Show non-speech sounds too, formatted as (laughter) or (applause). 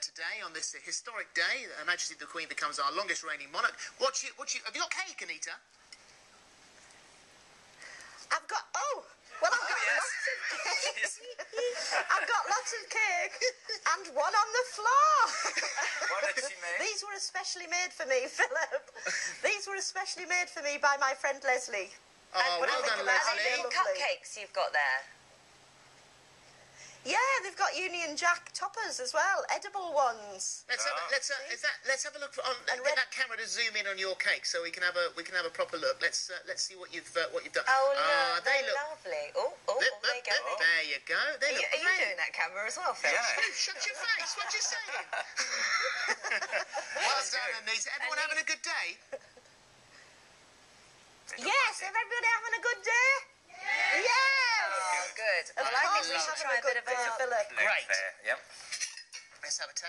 today on this historic day. Her Majesty the Queen becomes our longest reigning monarch. What you, what you, have you got cake, Anita? I've got oh well I've oh, got yes. lots of cake. I've got lots of cake and one on the floor. What did she make? These were especially made for me, (laughs) Philip. These were especially made for me by my friend Leslie. Oh, what do well you think done, about Leslie. it? Little cupcakes you've got there. Yeah, they've got Union Jack toppers as well, edible ones. Let's have, a, Oh. let's, uh, is that, let's have a look for, on, And get red- that camera to zoom in on your cake so we can have a we can have a proper look. Let's uh, let's see what you've uh, what you've done. Oh, look, Ah, they they're look. lovely. Oh, oh, Look, oh, there you go. look, there you go. They Are you, are you doing that camera as well, Phil? Yeah. Oh, (laughs) shut your face. What you saying? (laughs) well done, Anita. Everyone And having a good day? Yes, everybody having a good day? Yes! Oh, good. Of Well, I think we should try a bit good of a. Great. Yep. Let's have a taste.